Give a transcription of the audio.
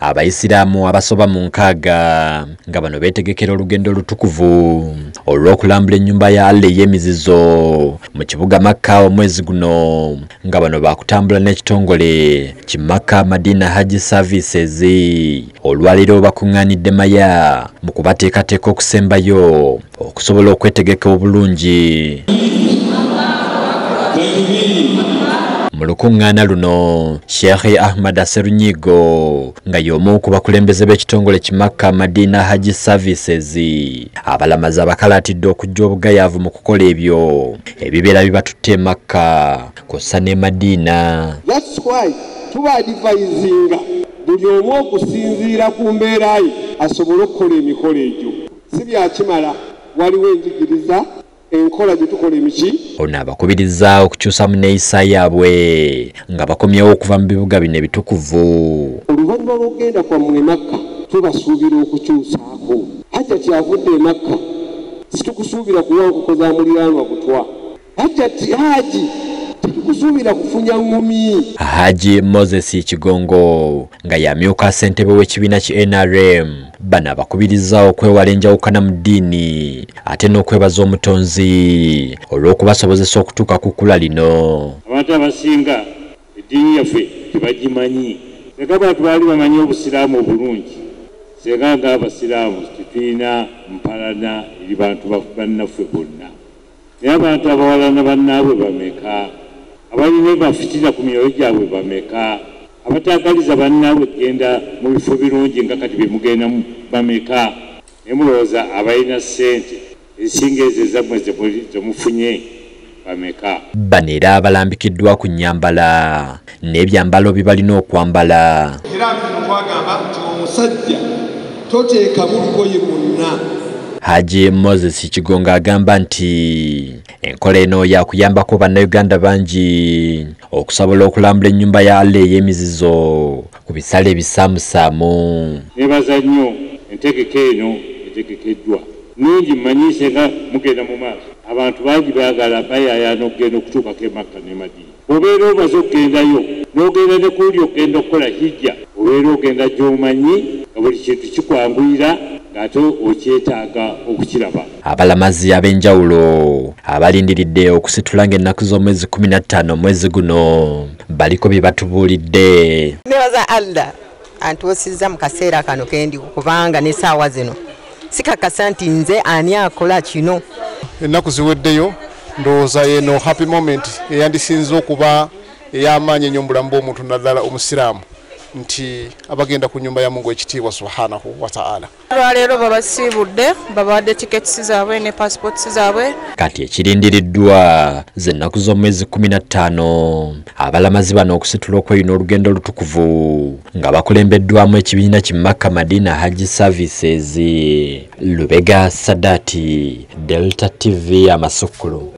abayisiraamu abasoba mu nkaaga nga bano beetegekera olugendo olutukuvu olw'okulambula ennyumba ya allah ey'emizizo mu kibuga makka omwezi guno. Nga bano baakutambula n'ekitongole ki makka madina haji services. Olwaleero bakuŋŋaanidde maya mu kubateekateeka okusembayo okusobola okwetegeka obulungi mu lukuŋŋaana luno sheekh ahmad aserunyigo nga y'omu ku bakulembeze b'ekitongole kimakka madina haji services. Abalamazi abakalaatidde okujja obugayaavu mu kukola ebyo. Ebibeera bibatutte emakka kw'ossa ne madiina thats why tubaadivayizinga buli omu okusinziira ku mbeera ye asobole okukola emikolo egyo. Si byakimala waliwo enjigiriza enkola gye tukola emiki. Ono abakubiriza okukyusa mu neeyisa yaabwe nga bakomyewo okuva mu bibuga bino ebitukuvu. Oluvannyuma lw'okugenda kwammwe emakka tubasuubira okukyusaako. Hajja kyavudde emakka situkusuubira kuwa nkoko za muliraanwa kutwa hajja ti haji tetukusuubira kufunya ŋŋumi haji moses kigongo nga yamyuka ssentebe w'ekibiina ki nrm bano abakubiriza okwewala enjawukana mu ddiini ate n'okwebaza omutonzi olw'okubasobozesa okutuuka ku kkula lino. Abantu abasinga eddiini yaffe tebagimanyi. Senga abantu baali bamanyi obusiraamu obulungi senga ngaabasiraamu tetulina mpalana eri bantu ba- bannaffe bonna. Naye abantu abawalana bannaabwe bameka abalina ebafitira ku myoyo gyabwe bameka? Abataagaliza bannaabwe kgenda mu bifo birungi nga kati byemugendamu bameka? Naye mulowooza abalina ssente ezisinga ezo ezammwe ze muli- ze mufunye bameka? Bano era balambikiddwa ku nnyambala n'ebyambalo bye balina okwambala. Era bino twagamba nti omusajja toteekamu lugoye mwonna haji moses kigongo agamba nti enkola eno yakuyambako bannayuganda bangi okusobola okulambula ennyumba ya allah ey'emizizo ku bisale ebisaamusaamu nebaza nnyo entegeka eno etegekeddwa. Nungi mumanyise nga mugenda mu maaso. Abantu bangi baagala bayayaana okugenda okutuukako emakka ne madiina obeera omaze okugendayo n'ogenda ne kuuli okugenda okukola hijja obeera ogenda gy'omanyi nga buli kintu kikwanguyira ng'ate okyetaaga okukiraba. Abalamazi ab'enjawulo abalindiridde okusitula ng'ennaku z'omwezi 15 omwezi guno baliko bye batubuulidde. Nebaza allah antuusizza mu kaseera kano kendi kubanga n'essaawa zino sikakasa nti nze ani akola kino? Ennaku ziweddeyo ndowooza eno happy moment eyandisinze okuba ey'amaanyi ennyo mu bulamu bw'omuntu naddala omusiraamu nti abagenda ku nyumba ya mungu ekitiibwa subhanahu wataala olwaleero babasiibudde babawadde tiketisi zaabwe ne passports zaabwe. Kati ekirindiriddwa z'ennaku z'omwezi 15 abalamazi bano okusitula okweyuna olugendo olutukuvu nga bakulembeddwamu ekibiina ki makka madina haji services lubega sadati delta tv amasukulu